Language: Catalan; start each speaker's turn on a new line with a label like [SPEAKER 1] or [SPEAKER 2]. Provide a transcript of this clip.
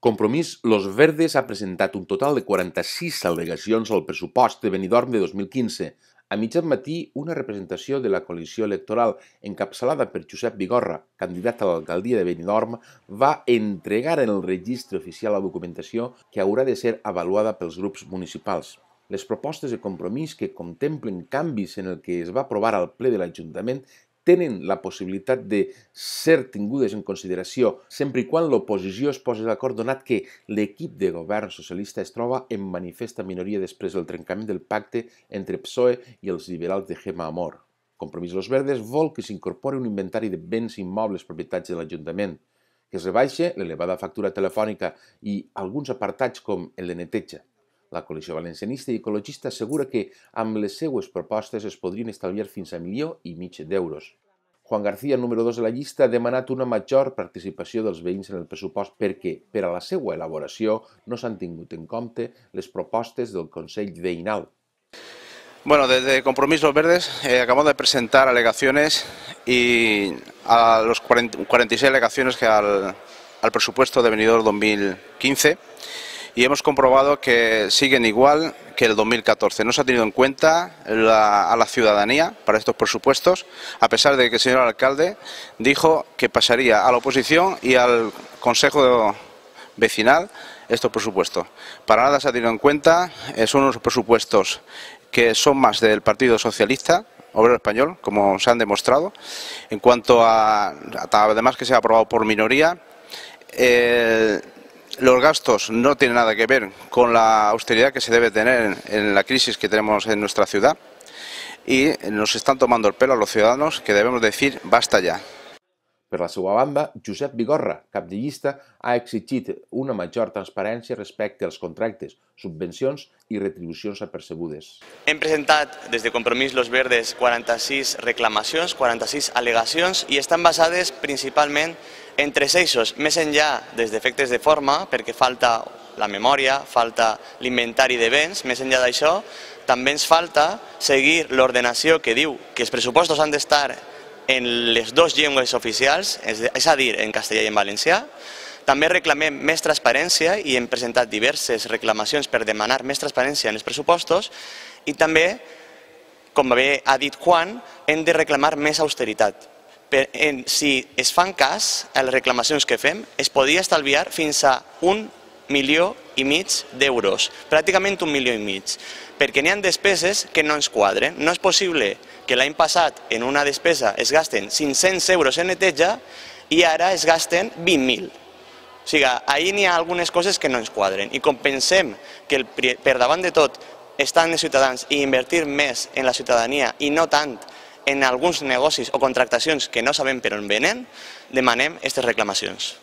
[SPEAKER 1] Compromís Los Verdes ha presentat un total de 46 al·legacions al pressupost de Benidorm de 2015. A mitjan matí, una representació de la coalició electoral encapçalada per Josep Vigorra, candidat a l'alcaldia de Benidorm, va entregar en el registre oficial la documentació que haurà de ser avaluada pels grups municipals. Les propostes de compromís que contemplen canvis en el que es va aprovar al ple de l'Ajuntament tenen la possibilitat de ser tingudes en consideració sempre i quan l'oposició es posi d'acord donat que l'equip de govern socialista es troba en manifesta minoria després del trencament del pacte entre PSOE i els liberals de Gemma Amor. Compromís Los Verdes vol que s'incorpori un inventari de béns immobles propietats de l'Ajuntament, que es rebaixe l'elevada factura telefònica i alguns apartats com el de neteja. La coalició valencianista i ecologista assegura que amb les seues propostes es podrien estalviar fins a milió i mig d'euros. Juan García, número 2 de la llista, ha demanat una major participació dels veïns en el pressupost perquè, per a la seva elaboració, no s'han tingut en compte les propostes del Consell Veïnal.
[SPEAKER 2] Bueno, desde Compromiso Los Verdes eh, acabamos de presentar alegaciones y a los 40, 46 alegaciones que al, al presupuesto de venidor 2015 y hemos comprobado que siguen igual que el 2014. No se ha tenido en cuenta a la ciudadanía para estos presupuestos, a pesar de que el señor alcalde dijo que pasaría a la oposición y al Consejo Vecinal estos presupuestos. Para nada se ha tenido en cuenta, son unos presupuestos que son más del Partido Socialista, obrero español, como se han demostrado. En cuanto a, además que se ha aprobado por minoría, los gastos no tienen nada que ver con la austeridad que se debe tener en la crisis que tenemos en nuestra ciudad y nos están tomando el pelo a los ciudadanos que debemos decir basta ya.
[SPEAKER 1] Per la seva banda, Josep Vigorra, cap de llista, ha exigit una major transparència respecte als contractes, subvencions i retribucions apercebudes.
[SPEAKER 3] Hem presentat des de Compromís Los Verdes 46 reclamacions, 46 al·legacions i estan basades principalment en tres eixos, més enllà des d'efectes de forma, perquè falta la memòria, falta l'inventari de béns, més enllà d'això, també ens falta seguir l'ordenació que diu que els pressupostos han d'estar en les dues llengües oficials, és a dir, en castellà i en valencià. També reclamem més transparència i hem presentat diverses reclamacions per demanar més transparència en els pressupostos i també, com bé ha dit Juan, hem de reclamar més austeritat. En, si es fan cas a les reclamacions que fem, es podria estalviar fins a un milió i mig d'euros, pràcticament un milió i mig, perquè n'hi ha despeses que no ens quadren. No és possible que l'any passat en una despesa es gasten 500 euros en neteja i ara es gasten 20.000. O sigui, ahir n'hi ha algunes coses que no ens quadren i com pensem que el, per davant de tot estan els ciutadans i invertir més en la ciutadania i no tant en alguns negocis o contractacions que no sabem per on venen, demanem aquestes reclamacions.